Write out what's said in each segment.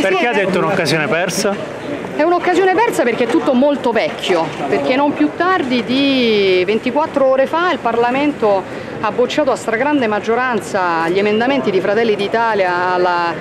Perché ha detto un'occasione persa? È un'occasione persa perché è tutto molto vecchio, perché non più tardi di 24 ore fa il Parlamento ha bocciato a stragrande maggioranza gli emendamenti di Fratelli d'Italia alla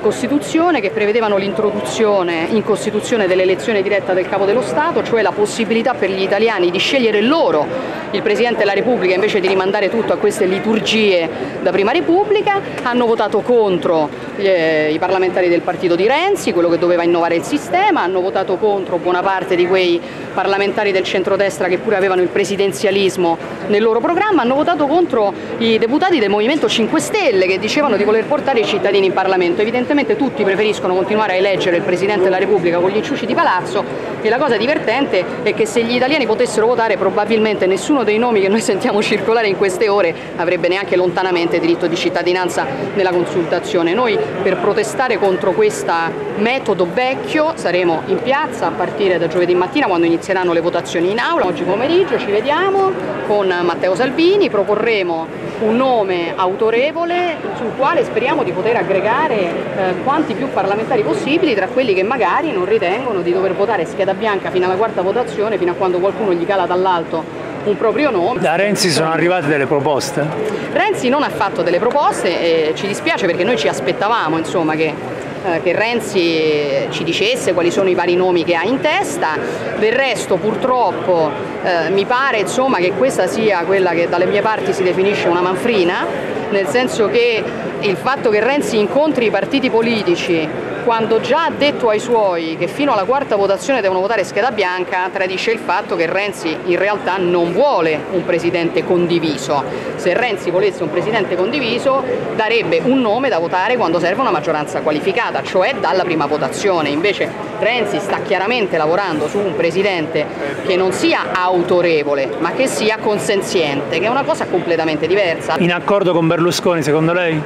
Costituzione che prevedevano l'introduzione in Costituzione dell'elezione diretta del Capo dello Stato, cioè la possibilità per gli italiani di scegliere loro il Presidente della Repubblica invece di rimandare tutto a queste liturgie da Prima Repubblica, hanno votato contro eh, i parlamentari del partito di Renzi, quello che doveva innovare il sistema, hanno votato contro buona parte di quei parlamentari del centrodestra che pure avevano il presidenzialismo nel loro programma, hanno votato contro i deputati del Movimento 5 Stelle che dicevano di voler portare i cittadini in Parlamento. Evidentemente tutti preferiscono continuare a eleggere il Presidente della Repubblica con gli inciuci di palazzo e la cosa divertente è che se gli italiani potessero votare probabilmente nessuno dei nomi che noi sentiamo circolare in queste ore avrebbe neanche lontanamente diritto di cittadinanza nella consultazione. Noi per protestare contro questo metodo vecchio saremo in piazza a partire da giovedì mattina quando inizieranno le votazioni in aula. Oggi pomeriggio ci vediamo con Matteo Salvini, proporremo un nome autorevole sul quale speriamo di poter aggregare eh, quanti più parlamentari possibili tra quelli che magari non ritengono di dover votare scheda bianca fino alla quarta votazione, fino a quando qualcuno gli cala dall'alto un proprio nome. Da Renzi sono arrivate delle proposte? Renzi non ha fatto delle proposte e ci dispiace perché noi ci aspettavamo insomma, che eh, che Renzi ci dicesse quali sono i vari nomi che ha in testa, del resto purtroppo eh, mi pare insomma, che questa sia quella che dalle mie parti si definisce una manfrina, nel senso che il fatto che Renzi incontri i partiti politici quando già ha detto ai suoi che fino alla quarta votazione devono votare scheda bianca, tradisce il fatto che Renzi in realtà non vuole un presidente condiviso. Se Renzi volesse un presidente condiviso darebbe un nome da votare quando serve una maggioranza qualificata, cioè dalla prima votazione. Invece Renzi sta chiaramente lavorando su un presidente che non sia autorevole, ma che sia consenziente, che è una cosa completamente diversa. In accordo con Berlusconi secondo lei?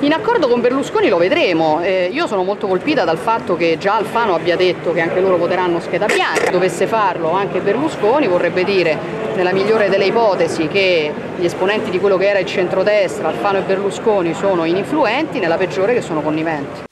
In accordo con Berlusconi lo vedremo, eh, io sono molto colpita dal fatto che già Alfano abbia detto che anche loro voteranno scheda bianca, dovesse farlo anche Berlusconi vorrebbe dire nella migliore delle ipotesi che gli esponenti di quello che era il centrodestra, Alfano e Berlusconi sono ininfluenti, nella peggiore che sono conniventi.